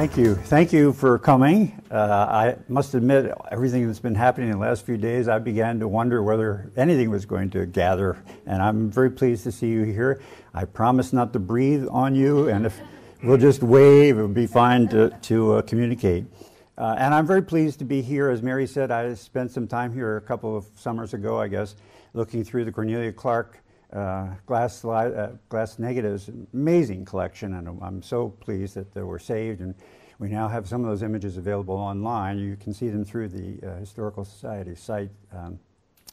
Thank you. Thank you for coming. Uh, I must admit, everything that's been happening in the last few days, I began to wonder whether anything was going to gather, and I'm very pleased to see you here. I promise not to breathe on you, and if we'll just wave, it would be fine to, to uh, communicate. Uh, and I'm very pleased to be here. As Mary said, I spent some time here a couple of summers ago, I guess, looking through the Cornelia Clarke uh, glass, uh, glass negatives, amazing collection, and I'm so pleased that they were saved. And we now have some of those images available online. You can see them through the uh, Historical Society site, um,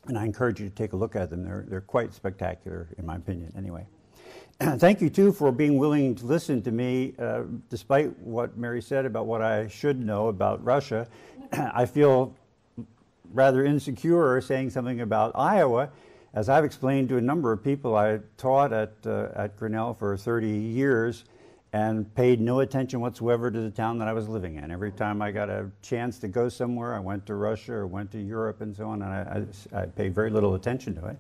and I encourage you to take a look at them. They're, they're quite spectacular, in my opinion, anyway. Thank you, too, for being willing to listen to me, uh, despite what Mary said about what I should know about Russia. I feel rather insecure saying something about Iowa as I've explained to a number of people, I taught at, uh, at Grinnell for 30 years and paid no attention whatsoever to the town that I was living in. Every time I got a chance to go somewhere, I went to Russia or went to Europe and so on, and I, I, I paid very little attention to it.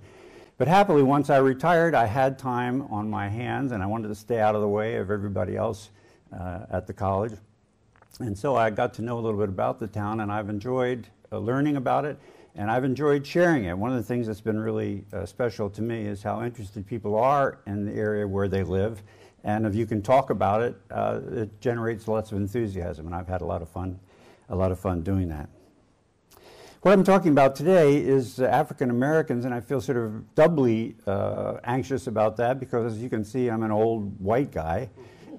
But happily, once I retired, I had time on my hands, and I wanted to stay out of the way of everybody else uh, at the college. And so I got to know a little bit about the town, and I've enjoyed uh, learning about it and I've enjoyed sharing it. One of the things that's been really uh, special to me is how interested people are in the area where they live. And if you can talk about it, uh, it generates lots of enthusiasm, and I've had a lot of fun, a lot of fun doing that. What I'm talking about today is African Americans, and I feel sort of doubly uh, anxious about that because, as you can see, I'm an old white guy,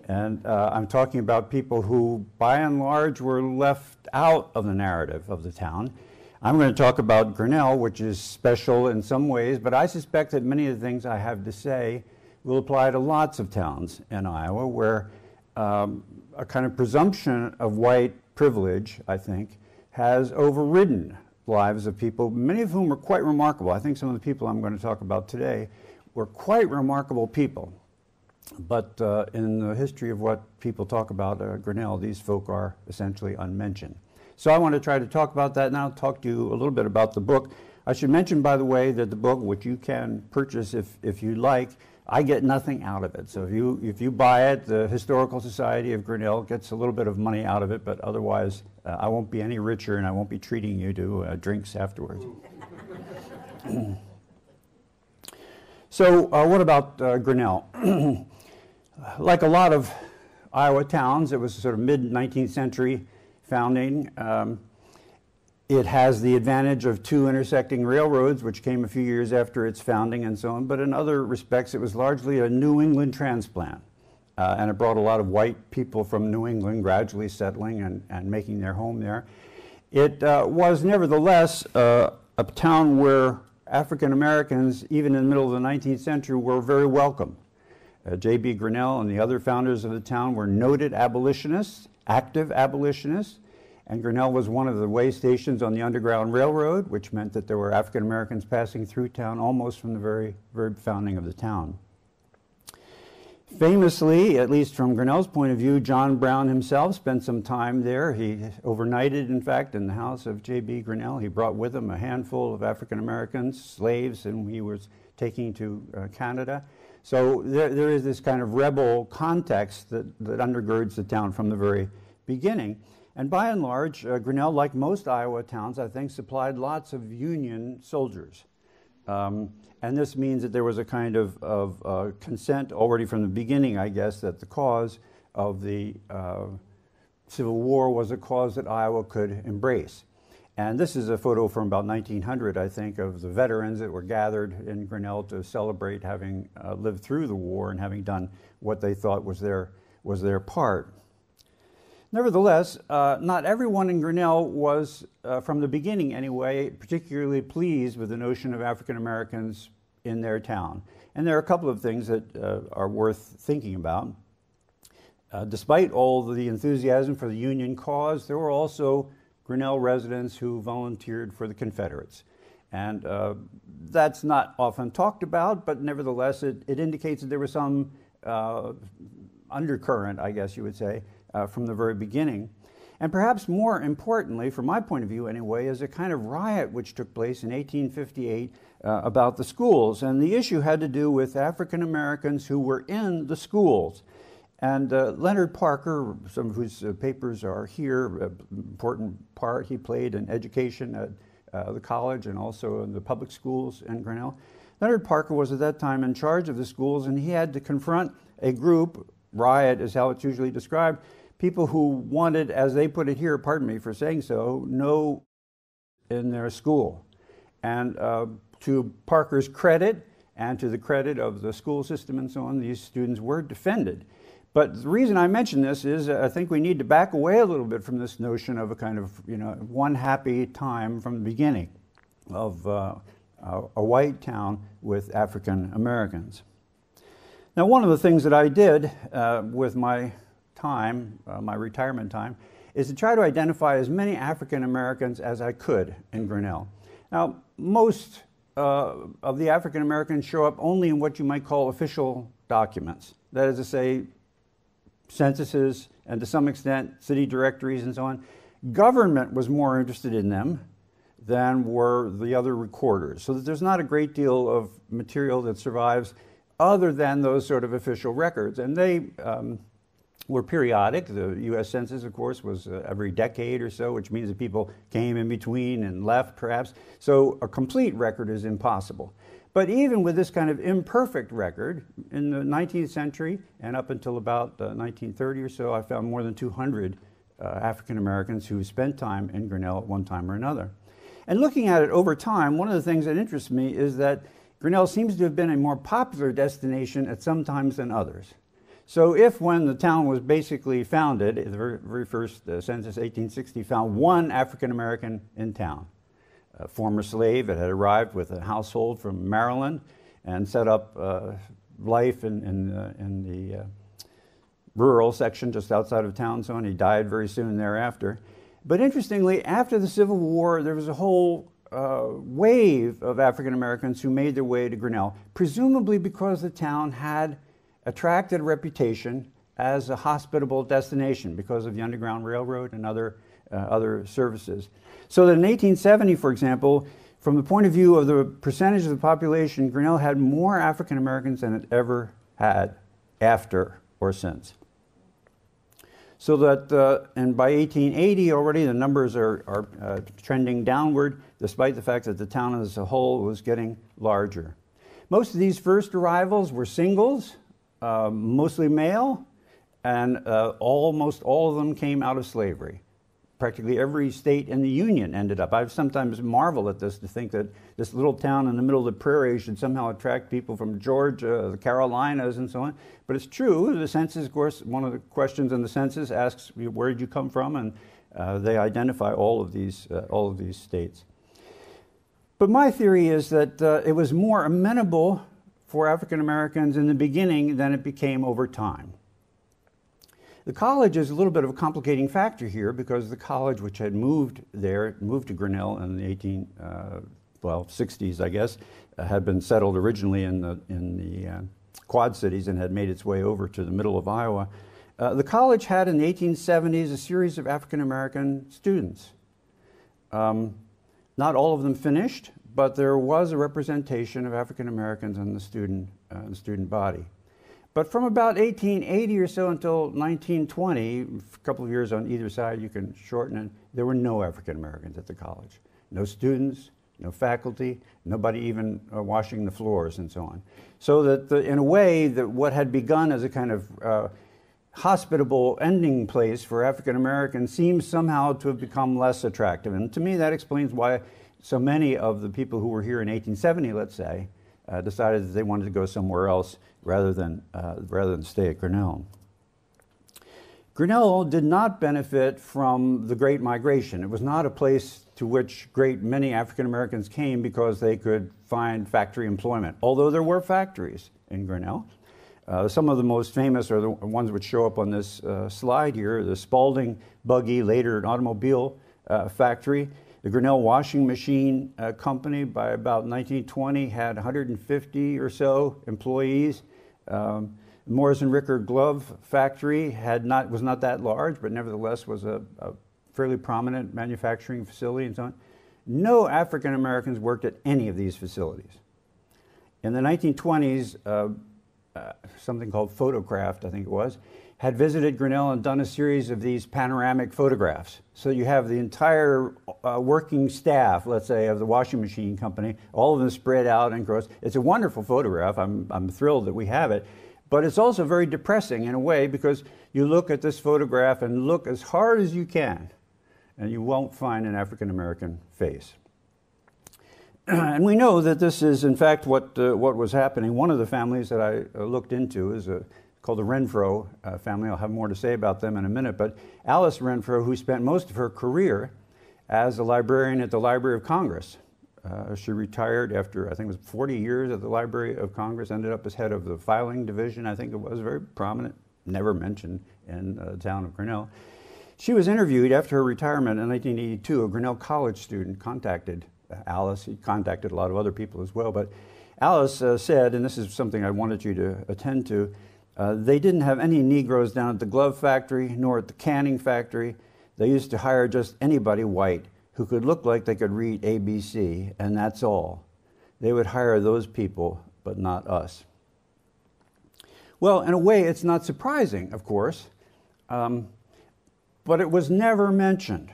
and uh, I'm talking about people who, by and large, were left out of the narrative of the town I'm going to talk about Grinnell, which is special in some ways, but I suspect that many of the things I have to say will apply to lots of towns in Iowa where um, a kind of presumption of white privilege, I think, has overridden lives of people, many of whom are quite remarkable. I think some of the people I'm going to talk about today were quite remarkable people. But uh, in the history of what people talk about uh, Grinnell, these folk are essentially unmentioned. So I want to try to talk about that now, talk to you a little bit about the book. I should mention, by the way, that the book, which you can purchase if, if you like, I get nothing out of it. So if you, if you buy it, the Historical Society of Grinnell gets a little bit of money out of it, but otherwise uh, I won't be any richer and I won't be treating you to uh, drinks afterwards. so uh, what about uh, Grinnell? like a lot of Iowa towns, it was sort of mid-19th century founding. Um, it has the advantage of two intersecting railroads, which came a few years after its founding and so on, but in other respects, it was largely a New England transplant. Uh, and it brought a lot of white people from New England gradually settling and, and making their home there. It uh, was nevertheless uh, a town where African Americans, even in the middle of the 19th century, were very welcome. Uh, J.B. Grinnell and the other founders of the town were noted abolitionists active abolitionists. And Grinnell was one of the way stations on the Underground Railroad, which meant that there were African Americans passing through town almost from the very, very founding of the town. Famously, at least from Grinnell's point of view, John Brown himself spent some time there. He overnighted, in fact, in the house of J.B. Grinnell. He brought with him a handful of African Americans, slaves, and he was taking to uh, Canada. So there, there is this kind of rebel context that, that undergirds the town from the very beginning. And by and large, uh, Grinnell, like most Iowa towns, I think, supplied lots of Union soldiers. Um, and this means that there was a kind of, of uh, consent already from the beginning, I guess, that the cause of the uh, Civil War was a cause that Iowa could embrace. And this is a photo from about 1900, I think, of the veterans that were gathered in Grinnell to celebrate having uh, lived through the war and having done what they thought was their, was their part. Nevertheless, uh, not everyone in Grinnell was, uh, from the beginning anyway, particularly pleased with the notion of African Americans in their town. And there are a couple of things that uh, are worth thinking about. Uh, despite all the enthusiasm for the Union cause, there were also Grinnell residents who volunteered for the Confederates. And uh, that's not often talked about, but nevertheless, it, it indicates that there was some uh, undercurrent, I guess you would say, uh, from the very beginning. And perhaps more importantly, from my point of view anyway, is a kind of riot which took place in 1858 uh, about the schools. And the issue had to do with African Americans who were in the schools. And uh, Leonard Parker, some of whose uh, papers are here, uh, important part he played in education at uh, the college and also in the public schools in Grinnell. Leonard Parker was at that time in charge of the schools, and he had to confront a group, riot is how it's usually described, people who wanted, as they put it here, pardon me for saying so, no in their school. And uh, to Parker's credit and to the credit of the school system and so on, these students were defended. But the reason I mention this is I think we need to back away a little bit from this notion of a kind of, you know, one happy time from the beginning of uh, a white town with African Americans. Now, one of the things that I did uh, with my time, uh, my retirement time, is to try to identify as many African Americans as I could in Grinnell. Now, most uh, of the African Americans show up only in what you might call official documents. That is to say, censuses and to some extent city directories and so on. Government was more interested in them than were the other recorders. So there's not a great deal of material that survives other than those sort of official records. And they um, were periodic. The U.S. Census, of course, was uh, every decade or so, which means that people came in between and left, perhaps. So a complete record is impossible. But even with this kind of imperfect record, in the 19th century and up until about uh, 1930 or so, I found more than 200 uh, African Americans who spent time in Grinnell at one time or another. And looking at it over time, one of the things that interests me is that Grinnell seems to have been a more popular destination at some times than others. So if when the town was basically founded, the very, first uh, census, 1860, found one African American in town, a former slave that had arrived with a household from Maryland and set up uh, life in, in, uh, in the uh, rural section just outside of town, so on. He died very soon thereafter. But interestingly, after the Civil War, there was a whole uh, wave of African Americans who made their way to Grinnell, presumably because the town had attracted a reputation as a hospitable destination because of the Underground Railroad and other, uh, other services. So that in 1870, for example, from the point of view of the percentage of the population, Grinnell had more African Americans than it ever had after or since. So that, uh, and by 1880 already, the numbers are, are uh, trending downward, despite the fact that the town as a whole was getting larger. Most of these first arrivals were singles, uh, mostly male, and uh, almost all of them came out of slavery. Practically every state in the Union ended up. I've sometimes marveled at this to think that this little town in the middle of the prairie should somehow attract people from Georgia, the Carolinas, and so on. But it's true. The census, of course, one of the questions in the census asks, "Where did you come from?" and uh, they identify all of these uh, all of these states. But my theory is that uh, it was more amenable for African Americans in the beginning than it became over time. The college is a little bit of a complicating factor here because the college, which had moved there, moved to Grinnell in the 18, uh, well, 60s, I guess, uh, had been settled originally in the, in the uh, Quad Cities and had made its way over to the middle of Iowa. Uh, the college had in the 1870s a series of African American students. Um, not all of them finished, but there was a representation of African Americans in the student, uh, the student body. But from about 1880 or so until 1920, a couple of years on either side, you can shorten it, there were no African Americans at the college. No students, no faculty, nobody even uh, washing the floors and so on. So that the, in a way, that what had begun as a kind of uh, hospitable ending place for African Americans seems somehow to have become less attractive. And to me, that explains why so many of the people who were here in 1870, let's say, uh, decided that they wanted to go somewhere else rather than, uh, rather than stay at Grinnell. Grinnell did not benefit from the Great Migration. It was not a place to which great many African Americans came because they could find factory employment, although there were factories in Grinnell. Uh, some of the most famous are the ones which show up on this uh, slide here the Spalding buggy, later an automobile uh, factory. The Grinnell Washing Machine uh, Company, by about 1920, had 150 or so employees. Um, Morrison Ricker Glove Factory had not, was not that large, but nevertheless was a, a fairly prominent manufacturing facility and so on. No African Americans worked at any of these facilities. In the 1920s, uh, uh, something called Photocraft, I think it was, had visited Grinnell and done a series of these panoramic photographs. So you have the entire uh, working staff, let's say, of the washing machine company, all of them spread out and gross. It's a wonderful photograph. I'm, I'm thrilled that we have it. But it's also very depressing in a way because you look at this photograph and look as hard as you can, and you won't find an African American face. and we know that this is, in fact, what, uh, what was happening. One of the families that I uh, looked into is a called the Renfro uh, family. I'll have more to say about them in a minute. But Alice Renfro, who spent most of her career as a librarian at the Library of Congress, uh, she retired after, I think it was 40 years at the Library of Congress, ended up as head of the filing division, I think it was, very prominent, never mentioned in uh, the town of Grinnell. She was interviewed after her retirement in 1982. A Grinnell College student contacted Alice. He contacted a lot of other people as well. But Alice uh, said, and this is something I wanted you to attend to, uh, they didn't have any Negroes down at the glove factory nor at the canning factory. They used to hire just anybody white who could look like they could read ABC, and that's all. They would hire those people, but not us. Well, in a way, it's not surprising, of course, um, but it was never mentioned.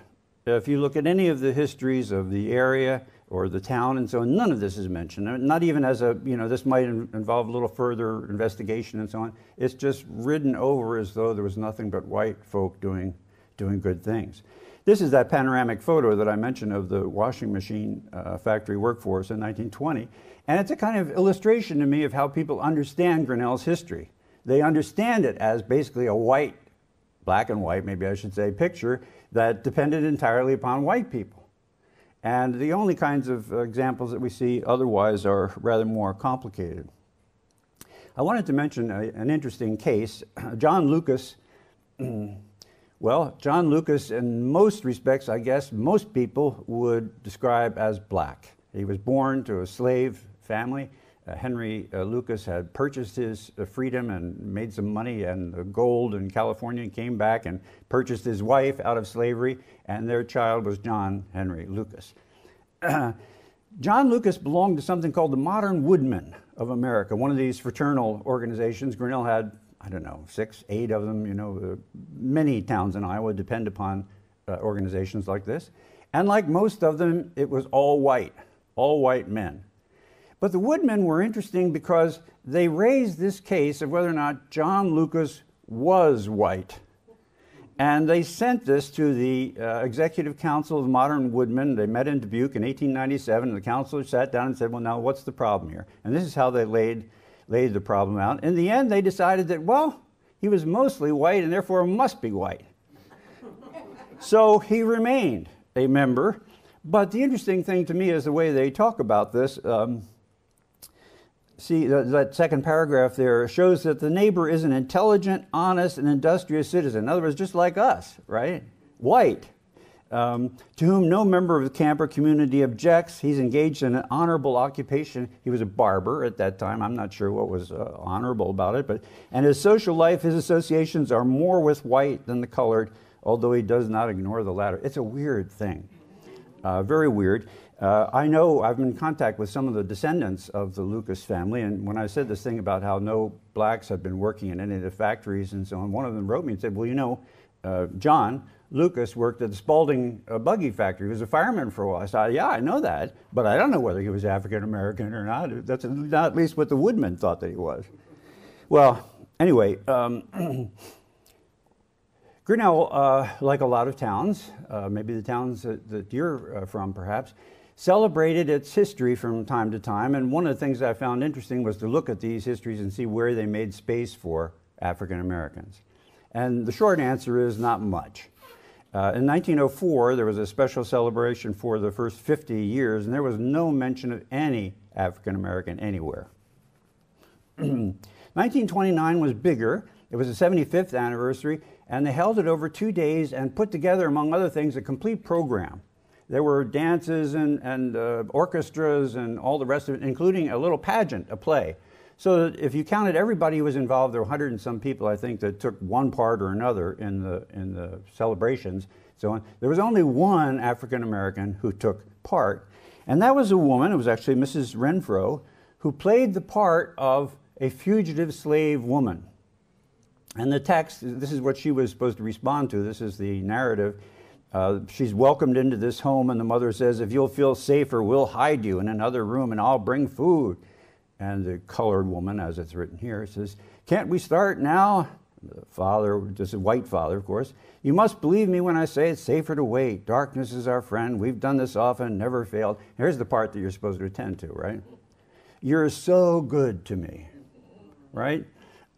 If you look at any of the histories of the area, or the town and so on. None of this is mentioned. Not even as a, you know, this might involve a little further investigation and so on. It's just ridden over as though there was nothing but white folk doing, doing good things. This is that panoramic photo that I mentioned of the washing machine uh, factory workforce in 1920. And it's a kind of illustration to me of how people understand Grinnell's history. They understand it as basically a white, black and white, maybe I should say, picture that depended entirely upon white people. And the only kinds of uh, examples that we see otherwise are rather more complicated. I wanted to mention a, an interesting case. John Lucas, well, John Lucas, in most respects, I guess most people would describe as black. He was born to a slave family. Uh, Henry uh, Lucas had purchased his uh, freedom and made some money and gold in California and came back and purchased his wife out of slavery, and their child was John Henry Lucas. John Lucas belonged to something called the Modern Woodmen of America, one of these fraternal organizations. Grinnell had, I don't know, six, eight of them. You know, uh, many towns in Iowa depend upon uh, organizations like this. And like most of them, it was all white, all white men. But the Woodmen were interesting because they raised this case of whether or not John Lucas was white. And they sent this to the uh, Executive Council of Modern Woodmen. They met in Dubuque in 1897, and the counselor sat down and said, Well, now what's the problem here? And this is how they laid, laid the problem out. In the end, they decided that, well, he was mostly white and therefore must be white. so he remained a member. But the interesting thing to me is the way they talk about this. Um, see that second paragraph there shows that the neighbor is an intelligent, honest, and industrious citizen. In other words, just like us, right? White. Um, to whom no member of the camper community objects. He's engaged in an honorable occupation. He was a barber at that time. I'm not sure what was uh, honorable about it, but and his social life, his associations are more with white than the colored, although he does not ignore the latter. It's a weird thing, uh, very weird. Uh, I know I've been in contact with some of the descendants of the Lucas family, and when I said this thing about how no blacks had been working in any of the factories and so on, one of them wrote me and said, Well, you know, uh, John Lucas worked at the Spalding uh, buggy factory. He was a fireman for a while. I said, Yeah, I know that, but I don't know whether he was African American or not. That's not at least what the Woodmen thought that he was. Well, anyway. Um, Grinnell, uh, like a lot of towns, uh, maybe the towns that, that you're uh, from perhaps, celebrated its history from time to time. And one of the things I found interesting was to look at these histories and see where they made space for African Americans. And the short answer is not much. Uh, in 1904, there was a special celebration for the first 50 years, and there was no mention of any African American anywhere. 1929 was bigger. It was the 75th anniversary, and they held it over two days and put together, among other things, a complete program there were dances and, and uh, orchestras and all the rest of it, including a little pageant, a play. So if you counted everybody who was involved, there were 100 and some people, I think, that took one part or another in the, in the celebrations. So on. There was only one African American who took part, and that was a woman, it was actually Mrs. Renfro, who played the part of a fugitive slave woman. And the text, this is what she was supposed to respond to. This is the narrative. Uh, she's welcomed into this home, and the mother says, If you'll feel safer, we'll hide you in another room and I'll bring food. And the colored woman, as it's written here, says, Can't we start now? The father, just a white father, of course. You must believe me when I say it's safer to wait. Darkness is our friend. We've done this often, never failed. Here's the part that you're supposed to attend to, right? You're so good to me, right?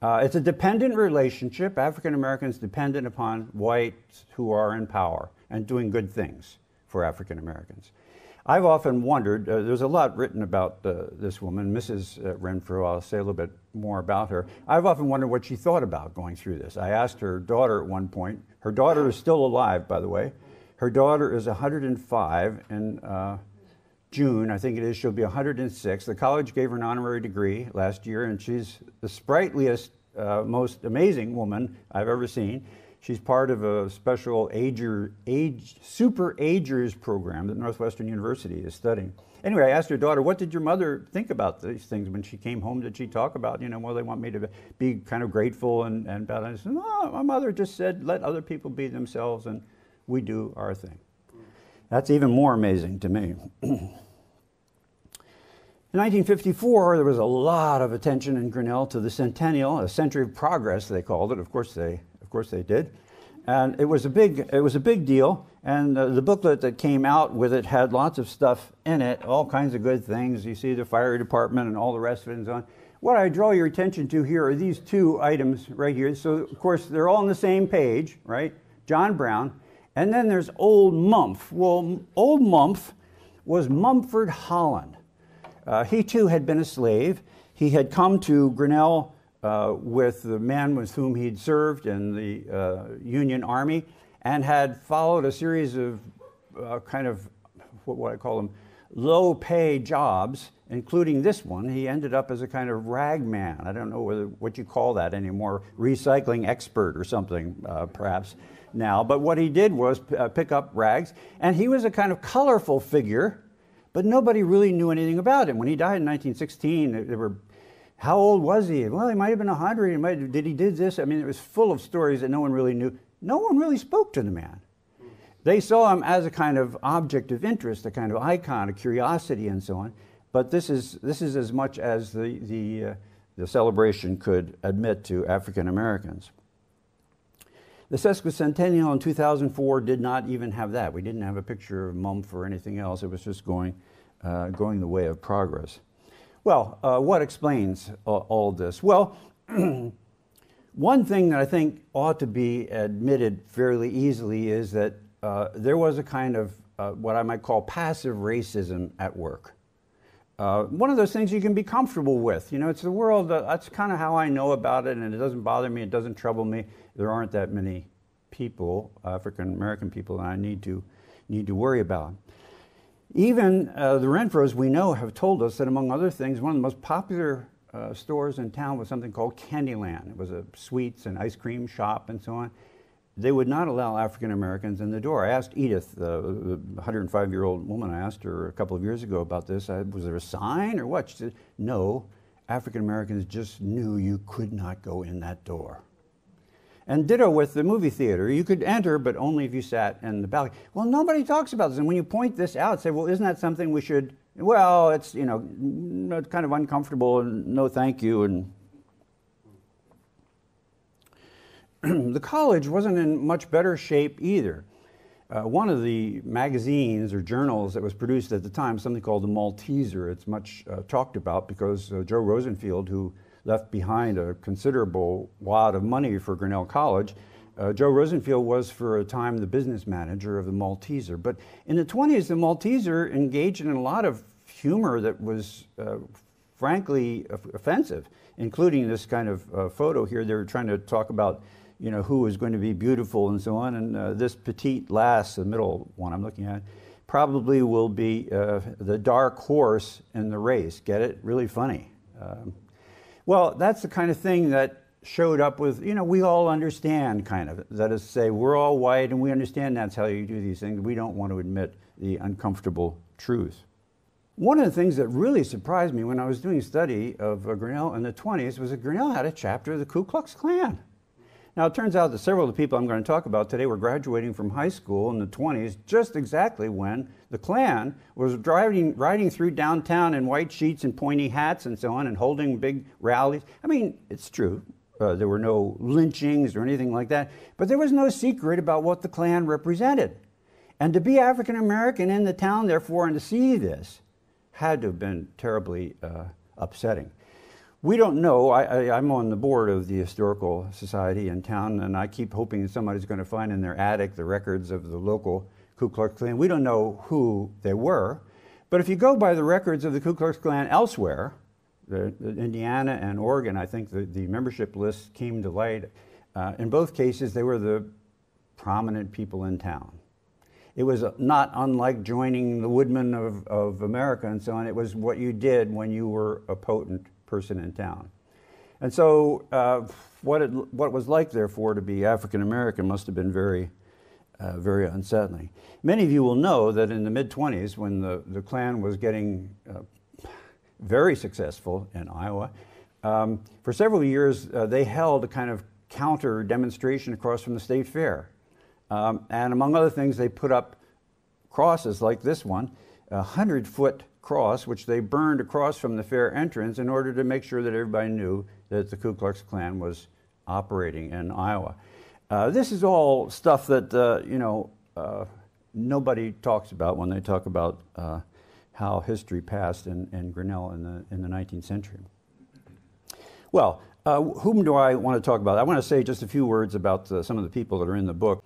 Uh, it's a dependent relationship. African Americans dependent upon whites who are in power and doing good things for African Americans. I've often wondered, uh, there's a lot written about uh, this woman, Mrs. Uh, Renfro. I'll say a little bit more about her. I've often wondered what she thought about going through this. I asked her daughter at one point. Her daughter is still alive, by the way. Her daughter is 105 in uh, June, I think it is. She'll be 106. The college gave her an honorary degree last year, and she's the sprightliest, uh, most amazing woman I've ever seen. She's part of a special ager, age, super agers program that Northwestern University is studying. Anyway, I asked her daughter, what did your mother think about these things when she came home? Did she talk about, you know, well, they want me to be kind of grateful and, and it? I said, no, my mother just said, let other people be themselves and we do our thing. That's even more amazing to me. In 1954, there was a lot of attention in Grinnell to the centennial, a century of progress, they called it. Of course, they course they did. And it was a big, it was a big deal. And uh, the booklet that came out with it had lots of stuff in it, all kinds of good things. You see the fire department and all the rest of it and so on. What I draw your attention to here are these two items right here. So, of course, they're all on the same page, right? John Brown. And then there's Old Mumph. Well, Old Mumph was Mumford Holland. Uh, he too had been a slave. He had come to Grinnell uh, with the man with whom he'd served in the uh, Union Army and had followed a series of uh, kind of what, what I call them low pay jobs, including this one. He ended up as a kind of rag man. I don't know whether, what you call that anymore, recycling expert or something, uh, perhaps now. But what he did was uh, pick up rags, and he was a kind of colorful figure but nobody really knew anything about him. When he died in 1916, there were how old was he? Well, he might have been a 100. He might, did he did this? I mean, it was full of stories that no one really knew. No one really spoke to the man. They saw him as a kind of object of interest, a kind of icon, a curiosity, and so on. But this is, this is as much as the, the, uh, the celebration could admit to African Americans. The sesquicentennial in 2004 did not even have that. We didn't have a picture of Mumph or anything else. It was just going, uh, going the way of progress. Well, uh, what explains all, all this? Well, one thing that I think ought to be admitted fairly easily is that uh, there was a kind of uh, what I might call passive racism at work. Uh, one of those things you can be comfortable with. You know, it's the world, uh, that's kind of how I know about it, and it doesn't bother me, it doesn't trouble me. There aren't that many people, African American people, that I need to, need to worry about. Even uh, the Renfros, we know, have told us that, among other things, one of the most popular uh, stores in town was something called Candyland. It was a sweets and ice cream shop and so on. They would not allow African Americans in the door. I asked Edith, the 105 year old woman, I asked her a couple of years ago about this. I, was there a sign or what? She said, No, African Americans just knew you could not go in that door. And ditto with the movie theater. You could enter, but only if you sat in the balcony. Well, nobody talks about this. And when you point this out, say, well, isn't that something we should, well, it's, you know, kind of uncomfortable and no thank you. And the college wasn't in much better shape either. Uh, one of the magazines or journals that was produced at the time, something called the Malteaser, it's much uh, talked about because uh, Joe Rosenfield, who left behind a considerable wad of money for Grinnell College. Uh, Joe Rosenfield was for a time the business manager of the Malteaser. But in the 20s, the Malteaser engaged in a lot of humor that was uh, frankly offensive, including this kind of uh, photo here. They were trying to talk about you know, who was going to be beautiful and so on. And uh, this petite lass, the middle one I'm looking at, probably will be uh, the dark horse in the race. Get it? Really funny. Um, well, that's the kind of thing that showed up with, you know, we all understand kind of. That is to say, we're all white and we understand that's how you do these things. We don't want to admit the uncomfortable truth. One of the things that really surprised me when I was doing a study of Grinnell in the 20s was that Grinnell had a chapter of the Ku Klux Klan. Now, it turns out that several of the people I'm going to talk about today were graduating from high school in the 20s, just exactly when the Klan was driving, riding through downtown in white sheets and pointy hats and so on and holding big rallies. I mean, it's true. Uh, there were no lynchings or anything like that, but there was no secret about what the Klan represented. And to be African American in the town, therefore, and to see this, had to have been terribly uh, upsetting. We don't know. I, am on the board of the Historical Society in town, and I keep hoping somebody's going to find in their attic the records of the local Ku Klux Klan. We don't know who they were, but if you go by the records of the Ku Klux Klan elsewhere, the, the Indiana and Oregon, I think the, the membership list came to light. Uh, in both cases, they were the prominent people in town. It was not unlike joining the Woodmen of, of America and so on. It was what you did when you were a potent person in town. And so, uh, what, it, what it was like, therefore, to be African American must have been very, uh, very unsettling. Many of you will know that in the mid 20s, when the, the Klan was getting uh, very successful in Iowa, um, for several years uh, they held a kind of counter demonstration across from the state fair. Um, and among other things, they put up crosses like this one, a hundred foot cross, which they burned across from the fair entrance in order to make sure that everybody knew that the Ku Klux Klan was operating in Iowa. Uh, this is all stuff that, uh, you know, uh, nobody talks about when they talk about uh, how history passed in, in Grinnell in the, in the 19th century. Well, uh, whom do I want to talk about? I want to say just a few words about uh, some of the people that are in the book.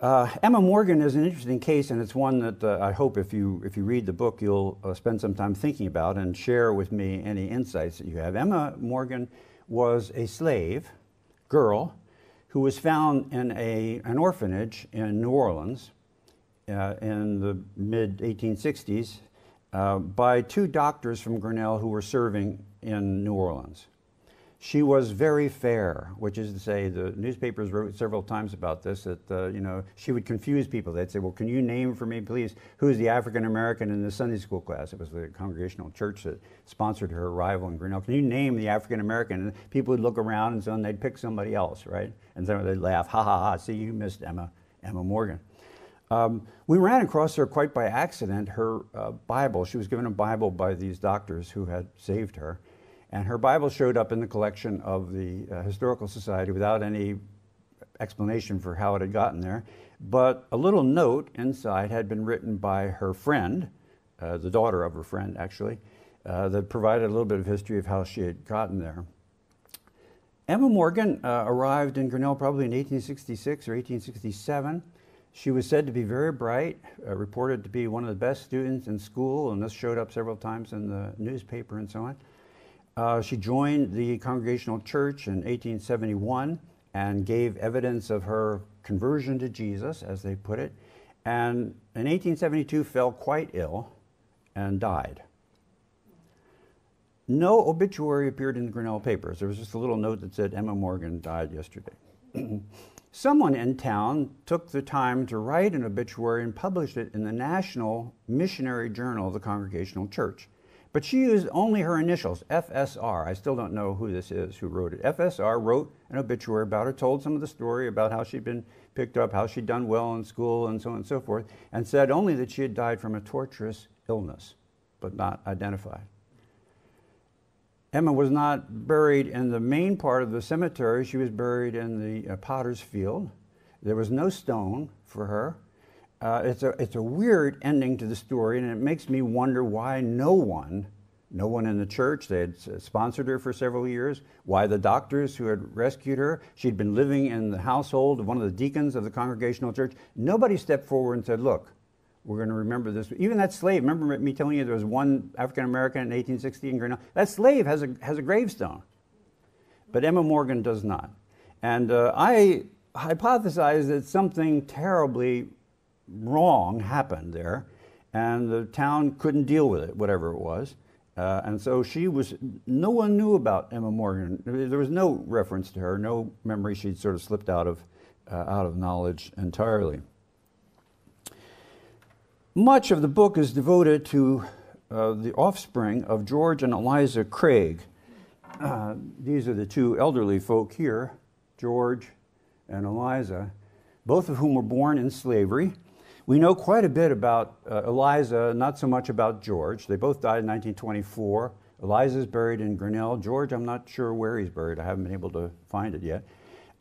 Uh, Emma Morgan is an interesting case, and it's one that uh, I hope if you if you read the book, you'll uh, spend some time thinking about and share with me any insights that you have. Emma Morgan was a slave girl who was found in a an orphanage in New Orleans uh, in the mid 1860s uh, by two doctors from Grinnell who were serving in New Orleans. She was very fair, which is to say, the newspapers wrote several times about this. That uh, you know she would confuse people. They'd say, "Well, can you name for me, please, who's the African American in the Sunday school class?" It was the Congregational Church that sponsored her arrival in Grinnell. Can you name the African American? And people would look around and so on. They'd pick somebody else, right? And then they'd laugh, "Ha ha ha! See, you missed Emma, Emma Morgan." Um, we ran across her quite by accident. Her uh, Bible. She was given a Bible by these doctors who had saved her and her Bible showed up in the collection of the uh, Historical Society without any explanation for how it had gotten there. But a little note inside had been written by her friend, uh, the daughter of her friend actually, uh, that provided a little bit of history of how she had gotten there. Emma Morgan uh, arrived in Grinnell probably in 1866 or 1867. She was said to be very bright, uh, reported to be one of the best students in school, and this showed up several times in the newspaper and so on. Uh, she joined the Congregational Church in 1871 and gave evidence of her conversion to Jesus, as they put it, and in 1872 fell quite ill and died. No obituary appeared in the Grinnell papers. There was just a little note that said Emma Morgan died yesterday. Someone in town took the time to write an obituary and published it in the National Missionary Journal of the Congregational Church. But she used only her initials, FSR. I still don't know who this is who wrote it. FSR wrote an obituary about her, told some of the story about how she'd been picked up, how she'd done well in school, and so on and so forth, and said only that she had died from a torturous illness, but not identified. Emma was not buried in the main part of the cemetery. She was buried in the uh, potter's field. There was no stone for her. Uh, it's, a, it's a weird ending to the story, and it makes me wonder why no one, no one in the church, they had sponsored her for several years, why the doctors who had rescued her, she'd been living in the household of one of the deacons of the Congregational Church, nobody stepped forward and said, Look, we're going to remember this. Even that slave, remember me telling you there was one African American in 1860 in Grinnell? That slave has a, has a gravestone, but Emma Morgan does not. And uh, I hypothesize that something terribly wrong happened there, and the town couldn't deal with it, whatever it was. Uh, and so she was, no one knew about Emma Morgan. There was no reference to her, no memory. She'd sort of slipped out of, uh, out of knowledge entirely. Much of the book is devoted to uh, the offspring of George and Eliza Craig. Uh, these are the two elderly folk here, George and Eliza, both of whom were born in slavery. We know quite a bit about uh, Eliza, not so much about George. They both died in 1924. Eliza's buried in Grinnell. George, I'm not sure where he's buried. I haven't been able to find it yet.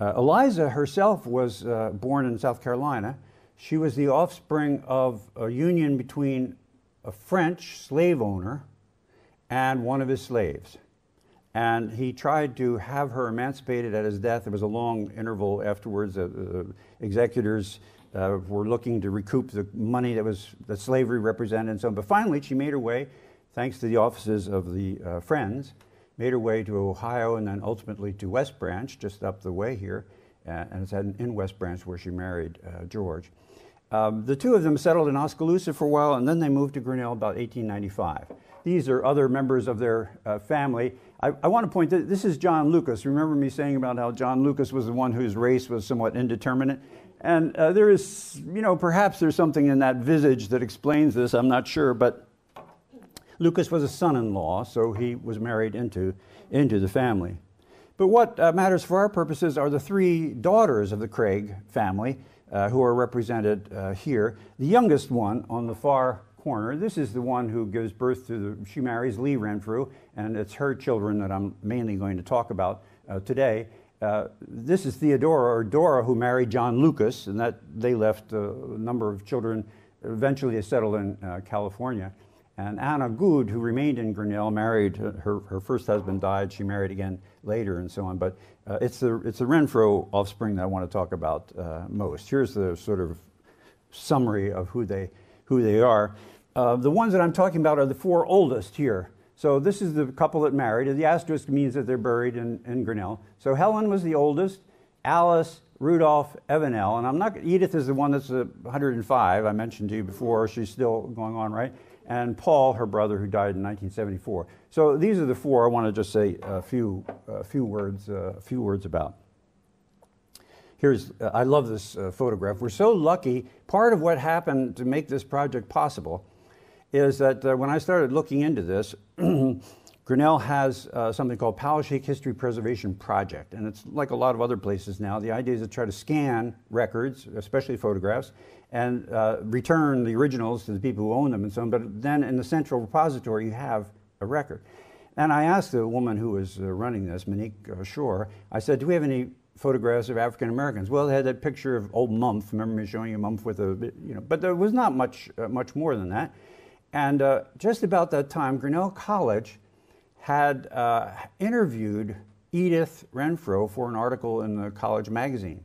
Uh, Eliza herself was uh, born in South Carolina. She was the offspring of a union between a French slave owner and one of his slaves. And he tried to have her emancipated at his death. There was a long interval afterwards. Uh, uh, executors uh, were looking to recoup the money that was that slavery represented and so on. But finally, she made her way, thanks to the offices of the uh, Friends, made her way to Ohio and then ultimately to West Branch, just up the way here. and it's in West Branch where she married uh, George. Um, the two of them settled in Oskaloosa for a while, and then they moved to Grinnell about 1895. These are other members of their uh, family. I, I want to point that this is John Lucas. Remember me saying about how John Lucas was the one whose race was somewhat indeterminate? And uh, there is, you know, perhaps there's something in that visage that explains this. I'm not sure, but Lucas was a son-in-law, so he was married into, into the family. But what uh, matters for our purposes are the three daughters of the Craig family uh, who are represented uh, here. The youngest one on the far corner, this is the one who gives birth to the, she marries Lee Renfro, and it's her children that I'm mainly going to talk about uh, today. Uh, this is Theodora, or Dora, who married John Lucas, and that they left a number of children. Eventually, they settled in uh, California. And Anna Good, who remained in Grinnell, married her, her first husband died. She married again later, and so on. But uh, it's the it's the Renfro offspring that I want to talk about uh, most. Here's the sort of summary of who they who they are. Uh, the ones that I'm talking about are the four oldest here. So this is the couple that married. The asterisk means that they're buried in, in Grinnell. So Helen was the oldest. Alice, Rudolph, Evanel, and I'm not. Edith is the one that's 105. I mentioned to you before. She's still going on, right? and Paul, her brother, who died in 1974. So these are the four I want to just say a few, a few words, uh, a few words about. Here's, uh, I love this uh, photograph. We're so lucky. Part of what happened to make this project possible is that uh, when I started looking into this, Grinnell has uh, something called Poweshiek History Preservation Project, and it's like a lot of other places now. The idea is to try to scan records, especially photographs, and uh, return the originals to the people who own them and so on. But then in the central repository, you have a record. And I asked the woman who was uh, running this, Monique uh, Shore, I said, Do we have any photographs of African Americans? Well, they had that picture of old Mumph. Remember me showing you Mumph with a, you know, but there was not much, uh, much more than that. And uh, just about that time, Grinnell College had uh, interviewed Edith Renfro for an article in the college magazine.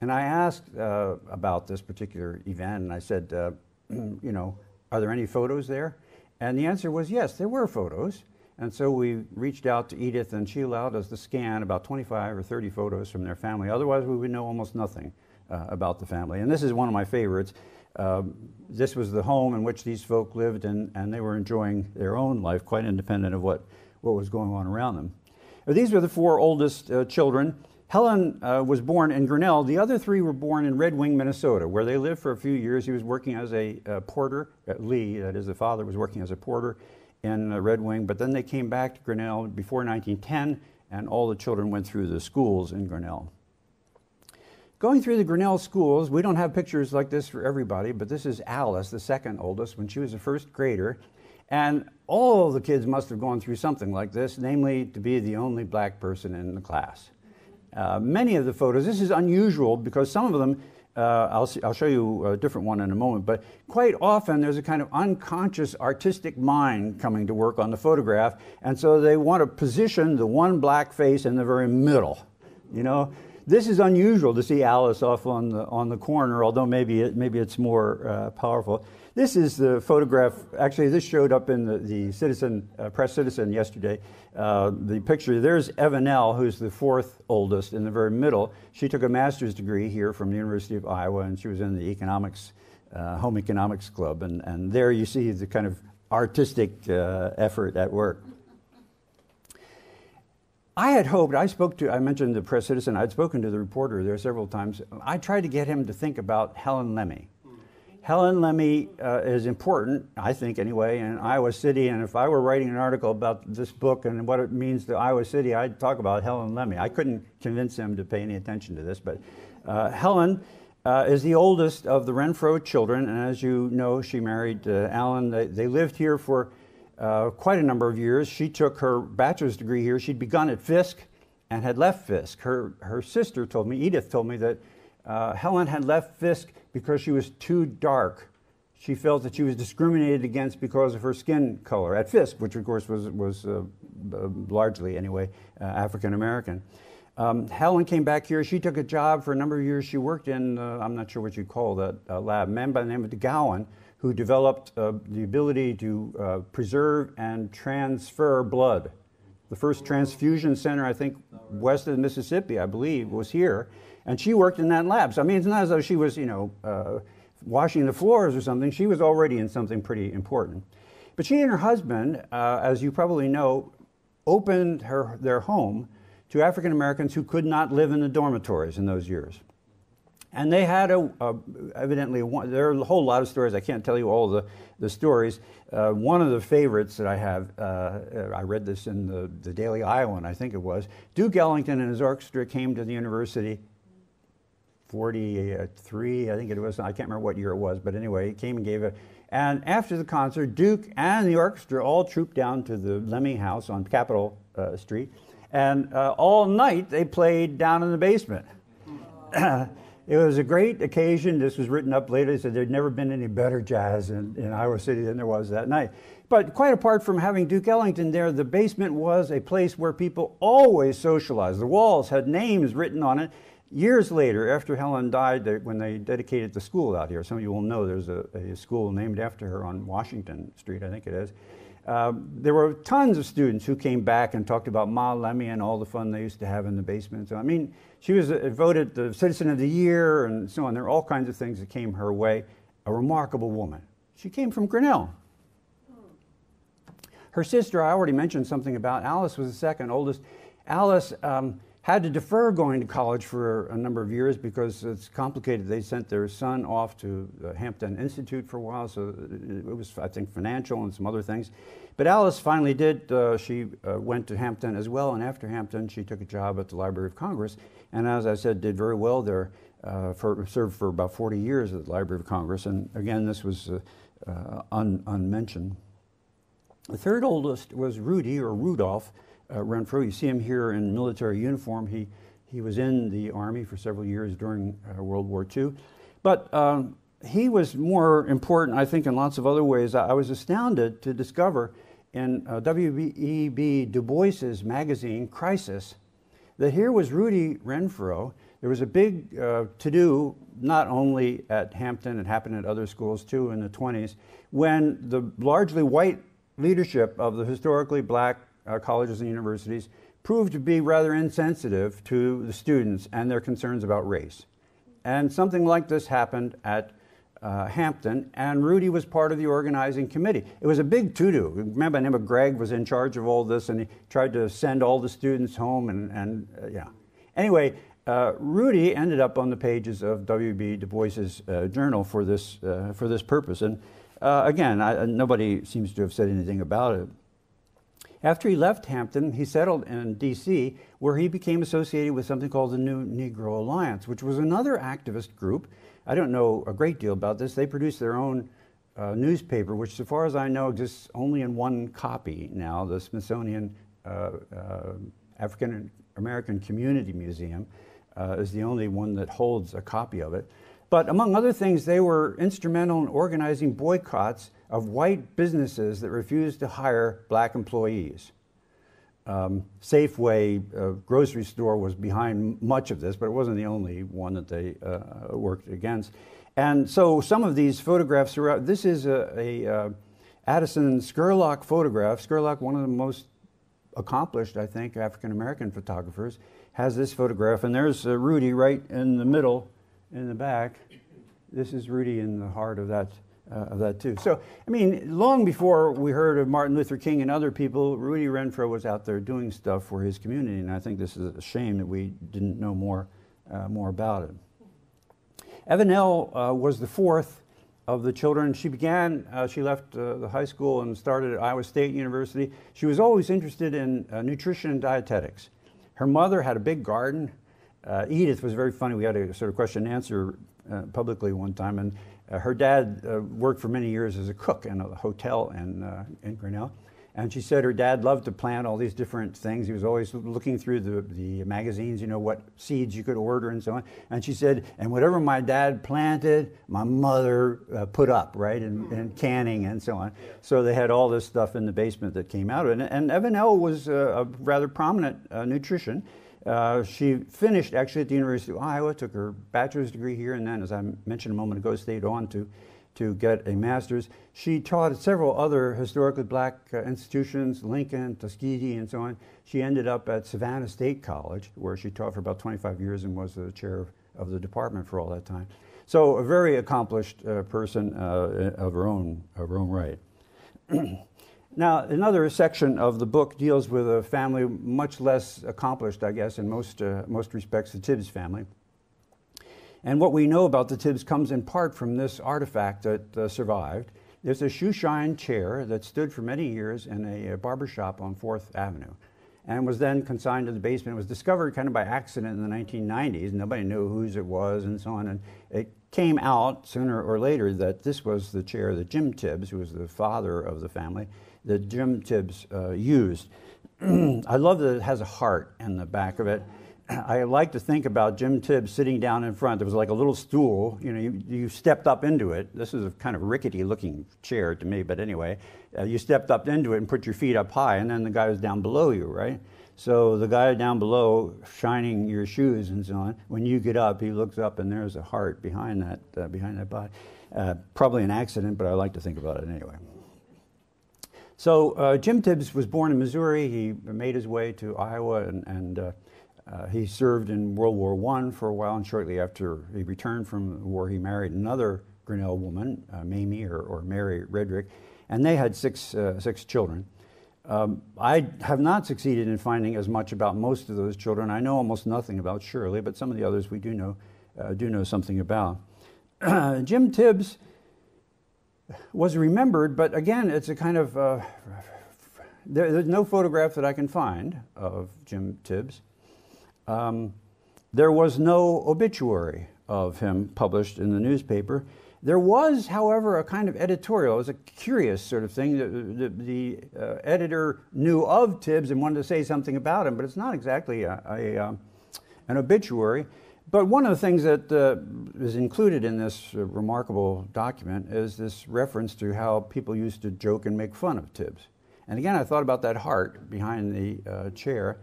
And I asked uh, about this particular event, and I said, uh, you know, are there any photos there? And the answer was yes, there were photos. And so we reached out to Edith, and she allowed us to scan about 25 or 30 photos from their family. Otherwise, we would know almost nothing uh, about the family. And this is one of my favorites. Um, this was the home in which these folk lived, and, and they were enjoying their own life, quite independent of what, what was going on around them. These were the four oldest uh, children. Helen uh, was born in Grinnell. The other three were born in Red Wing, Minnesota, where they lived for a few years. He was working as a uh, porter at Lee, that is, the father was working as a porter in uh, Red Wing, but then they came back to Grinnell before 1910, and all the children went through the schools in Grinnell. Going through the Grinnell schools, we don't have pictures like this for everybody, but this is Alice, the second oldest, when she was a first grader. And all the kids must have gone through something like this, namely to be the only black person in the class. Uh, many of the photos, this is unusual because some of them, uh, I'll, see, I'll show you a different one in a moment, but quite often there's a kind of unconscious artistic mind coming to work on the photograph, and so they want to position the one black face in the very middle. You know, this is unusual to see Alice off on the on the corner, although maybe it, maybe it's more uh, powerful. This is the photograph. Actually, this showed up in the, the Citizen uh, Press Citizen yesterday. Uh, the picture there's Evanel, who's the fourth oldest in the very middle. She took a master's degree here from the University of Iowa, and she was in the economics uh, home economics club. And, and there you see the kind of artistic uh, effort at work. I had hoped, I spoke to, I mentioned the press citizen, I'd spoken to the reporter there several times. I tried to get him to think about Helen Lemme Helen Lemme uh, is important, I think, anyway, in Iowa City. And if I were writing an article about this book and what it means to Iowa City, I'd talk about Helen Lemme. I couldn't convince them to pay any attention to this, but uh, Helen uh, is the oldest of the Renfro children. And as you know, she married uh, Alan. They, they, lived here for uh, quite a number of years. She took her bachelor's degree here. She'd begun at Fisk and had left Fisk. Her, her sister told me, Edith told me, that uh, Helen had left Fisk because she was too dark. She felt that she was discriminated against because of her skin color at Fisk, which of course was, was uh, largely, anyway, uh, African American. Um, Helen came back here. She took a job for a number of years. She worked in, uh, I'm not sure what you call that uh, lab, man by the name of DeGowin, who developed uh, the ability to uh, preserve and transfer blood. The first transfusion center, I think, west of Mississippi, I believe, was here. And she worked in that lab. So, I mean, it's not as though she was, you know, uh, washing the floors or something. She was already in something pretty important. But she and her husband, uh, as you probably know, opened her, their home to African Americans who could not live in the dormitories in those years. And they had a, a evidently one, there are a whole lot of stories. I can't tell you all the, the stories. Uh, one of the favorites that I have, uh, I read this in the, the Daily Iowan, I think it was. Duke Ellington and his orchestra came to the university 43, I think it was, I can't remember what year it was, but anyway, he came and gave it. And after the concert, Duke and the orchestra all trooped down to the Lemme House on Capitol uh, Street. And uh, all night they played down in the basement. it was a great occasion. This was written up later. They said there'd never been any better jazz in, in Iowa City than there was that night. But quite apart from having Duke Ellington there, the basement was a place where people always socialized. The walls had names written on it years later, after Helen died, they, when they dedicated the school out here, some of you will know there's a, a school named after her on Washington Street, I think it is. Um, there were tons of students who came back and talked about Ma Lemme and all the fun they used to have in the basement. So, I mean, she was uh, voted the Citizen of the Year and so on. There are all kinds of things that came her way. A remarkable woman. She came from Grinnell. Her sister, I already mentioned something about. Alice was the second oldest. Alice um, had to defer going to college for a number of years because it's complicated. They sent their son off to Hampton Institute for a while, so it was, I think, financial and some other things. But Alice finally did. Uh, she uh, went to Hampton as well, and after Hampton, she took a job at the Library of Congress, and as I said, did very well there. Uh, for, served for about 40 years at the Library of Congress, and again, this was uh, uh, un, unmentioned. The third oldest was Rudy or Rudolph Renfro. You see him here in military uniform. He, he was in the Army for several years during uh, World War II. But um, he was more important, I think, in lots of other ways. I, I was astounded to discover in uh, W.E.B. Du Bois's magazine, Crisis, that here was Rudy Renfro. There was a big uh, to do, not only at Hampton, it happened at other schools too in the 20s, when the largely white leadership of the historically black uh, colleges and universities proved to be rather insensitive to the students and their concerns about race. And something like this happened at uh, Hampton, and Rudy was part of the organizing committee. It was a big to-do. Remember, name of Gregg was in charge of all this, and he tried to send all the students home, and, and uh, yeah. Anyway, uh, Rudy ended up on the pages of W.B. Du Bois's uh, journal for this, uh, for this purpose. And uh, again, I, nobody seems to have said anything about it. After he left Hampton, he settled in D.C., where he became associated with something called the New Negro Alliance, which was another activist group. I don't know a great deal about this. They produced their own uh, newspaper, which, so far as I know, exists only in one copy now the Smithsonian uh, uh, African American Community Museum uh, is the only one that holds a copy of it. But among other things, they were instrumental in organizing boycotts of white businesses that refused to hire black employees. Um, Safeway uh, grocery store was behind much of this, but it wasn't the only one that they uh, worked against. And so some of these photographs are out. This is a, a uh, Addison Scurlock photograph. Scurlock, one of the most accomplished, I think, African American photographers, has this photograph. And there's uh, Rudy right in the middle, in the back. This is Rudy in the heart of that uh, of that too. So, I mean, long before we heard of Martin Luther King and other people, Rudy Renfro was out there doing stuff for his community, and I think this is a shame that we didn't know more, uh, more about it. Evanel uh, was the fourth of the children. She began, uh, she left uh, the high school and started at Iowa State University. She was always interested in uh, nutrition and dietetics. Her mother had a big garden. Uh, Edith was very funny. We had a sort of question and answer uh, publicly one time, and uh, her dad worked for many years as a cook in a hotel in, in Grinnell. And she said her dad loved to plant all these different things. He was always looking through the, the magazines, you know, what seeds you could order and so on. And she said, and whatever my dad planted, my mother uh, put up, right, and, hmm. and, canning and so on. So they had all this stuff in the basement that came out of it. And, and Evan was a, a rather prominent uh, nutrition. Uh, she finished actually at the University of Iowa, took her bachelor's degree here, and then, as I mentioned a moment ago, stayed on to to get a master's. She taught at several other historically black uh, institutions, Lincoln, Tuskegee, and so on. She ended up at Savannah State College, where she taught for about 25 years and was the chair of, of the department for all that time. So a very accomplished uh, person uh, of, her own, of her own right. now, another section of the book deals with a family much less accomplished, I guess, in most, uh, most respects, the Tibbs family. And what we know about the Tibbs comes in part from this artifact that uh, survived. There's a shoeshine chair that stood for many years in a, a barber shop on 4th Avenue and was then consigned to the basement. It was discovered kind of by accident in the 1990s. Nobody knew whose it was and so on. And it came out sooner or later that this was the chair that Jim Tibbs, who was the father of the family, that Jim Tibbs uh, used. I love that it has a heart in the back of it. I like to think about Jim Tibbs sitting down in front. There was like a little stool. You know, you, you stepped up into it. This is a kind of rickety looking chair to me, but anyway, uh, you stepped up into it and put your feet up high, and then the guy was down below you, right? So the guy down below, shining your shoes and so on, when you get up, he looks up and there's a heart behind that uh, behind that body. Uh, probably an accident, but I like to think about it anyway. So uh, Jim Tibbs was born in Missouri. He made his way to Iowa and, and uh, uh, he served in World War I for a while, and shortly after he returned from the war, he married another Grinnell woman, uh, Mamie or, or, Mary Redrick, and they had six, uh, six children. Um, I have not succeeded in finding as much about most of those children. I know almost nothing about Shirley, but some of the others we do know, uh, do know something about. Jim Tibbs was remembered, but again, it's a kind of uh, there, there's no photograph that I can find of Jim Tibbs. Um, there was no obituary of him published in the newspaper. There was, however, a kind of editorial. It was a curious sort of thing. The, the, the uh, editor knew of Tibbs and wanted to say something about him, but it's not exactly a, a um, an obituary. But one of the things that uh, is included in this uh, remarkable document is this reference to how people used to joke and make fun of Tibbs. And again, I thought about that heart behind the uh, chair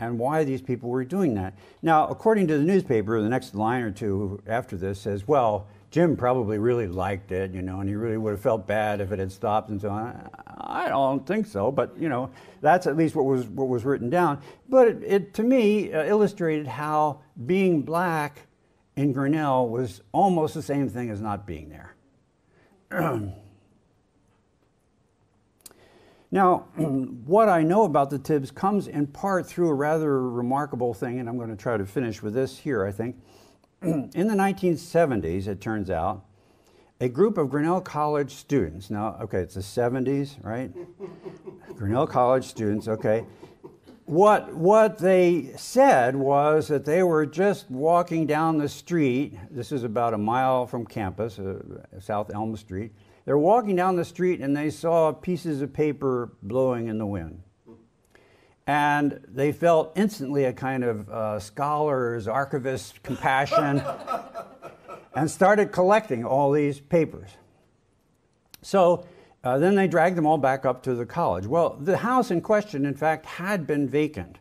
and why these people were doing that. Now, according to the newspaper, the next line or two after this says, well, Jim probably really liked it, you know, and he really would have felt bad if it had stopped and so on. I don't think so, but you know, that's at least what was what was written down. But it, it to me uh, illustrated how being black in Grinnell was almost the same thing as not being there. Now, what I know about the Tibbs comes in part through a rather remarkable thing, and I'm going to try to finish with this here, I think. in the 1970s, it turns out, a group of Grinnell College students, now, okay, it's the 70s, right? Grinnell College students, okay. What, what they said was that they were just walking down the street. This is about a mile from campus, uh, South Elm Street they're walking down the street and they saw pieces of paper blowing in the wind. And they felt instantly a kind of uh, scholar's, archivist compassion and started collecting all these papers. So uh, then they dragged them all back up to the college. Well, the house in question, in fact, had been vacant.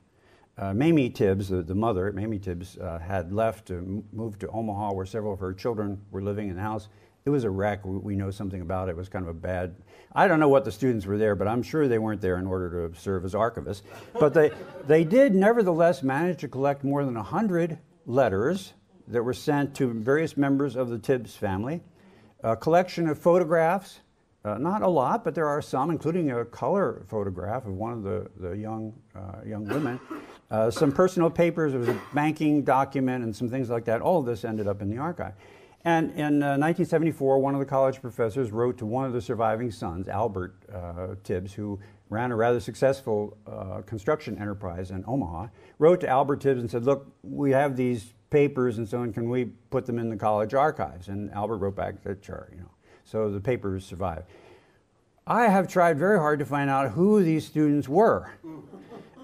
Uh, Mamie Tibbs, the, the, mother, Mamie Tibbs, uh, had left to move to Omaha, where several of her children were living in the house. It was a wreck. We know something about it. It was kind of a bad. I don't know what the students were there, but I'm sure they weren't there in order to serve as archivists. But they, they did nevertheless manage to collect more than 100 letters that were sent to various members of the Tibbs family, a collection of photographs, uh, not a lot, but there are some, including a color photograph of one of the, the young, uh, young women, uh, some personal papers, there was a banking document, and some things like that. All of this ended up in the archive. And in uh, 1974, one of the college professors wrote to one of the surviving sons, Albert uh, Tibbs, who ran a rather successful uh, construction enterprise in Omaha, wrote to Albert Tibbs and said, Look, we have these papers and so on, can we put them in the college archives? And Albert wrote back, Sure, you know. So the papers survived. I have tried very hard to find out who these students were.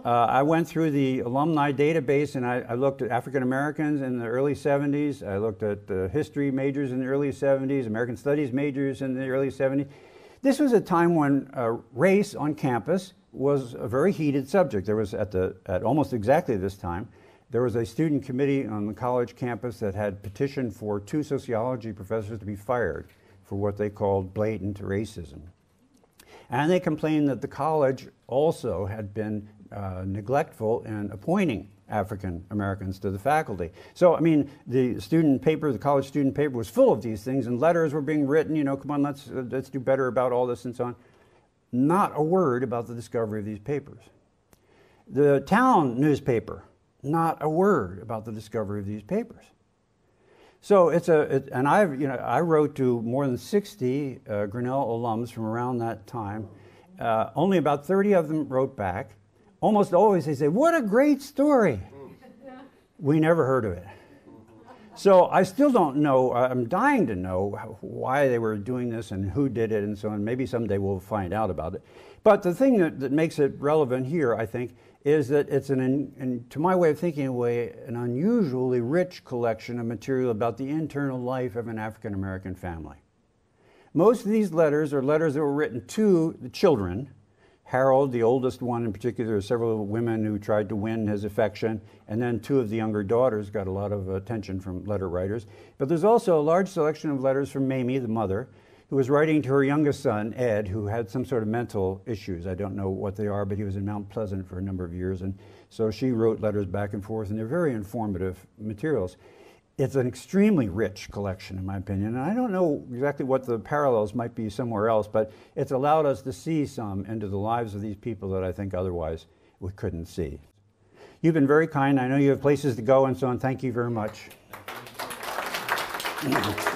Uh, I went through the alumni database and I, I looked at African Americans in the early 70s. I looked at uh, history majors in the early 70s, American studies majors in the early 70s. This was a time when uh, race on campus was a very heated subject. There was at the at almost exactly this time, there was a student committee on the college campus that had petitioned for two sociology professors to be fired for what they called blatant racism. And they complained that the college also had been uh, neglectful in appointing African Americans to the faculty. So, I mean, the student paper, the college student paper was full of these things, and letters were being written, you know, come on, let's, uh, let's do better about all this and so on. Not a word about the discovery of these papers. The town newspaper, not a word about the discovery of these papers. So it's a, it, and I've, you know, I wrote to more than 60 uh, Grinnell alums from around that time. Uh, only about 30 of them wrote back almost always they say, What a great story. We never heard of it. So I still don't know. I'm dying to know why they were doing this and who did it and so on. Maybe someday we'll find out about it. But the thing that, that makes it relevant here, I think, is that it's an, to my way of thinking, way, an unusually rich collection of material about the internal life of an African American family. Most of these letters are letters that were written to the children Harold, the oldest one in particular, several women who tried to win his affection, and then two of the younger daughters got a lot of attention from letter writers. But there's also a large selection of letters from Mamie, the mother, who was writing to her youngest son, Ed, who had some sort of mental issues. I don't know what they are, but he was in Mount Pleasant for a number of years. And so she wrote letters back and forth, and they're very informative materials it's an extremely rich collection, in my opinion. And I don't know exactly what the parallels might be somewhere else, but it's allowed us to see some into the lives of these people that I think otherwise we couldn't see. You've been very kind. I know you have places to go and so on. Thank you very much.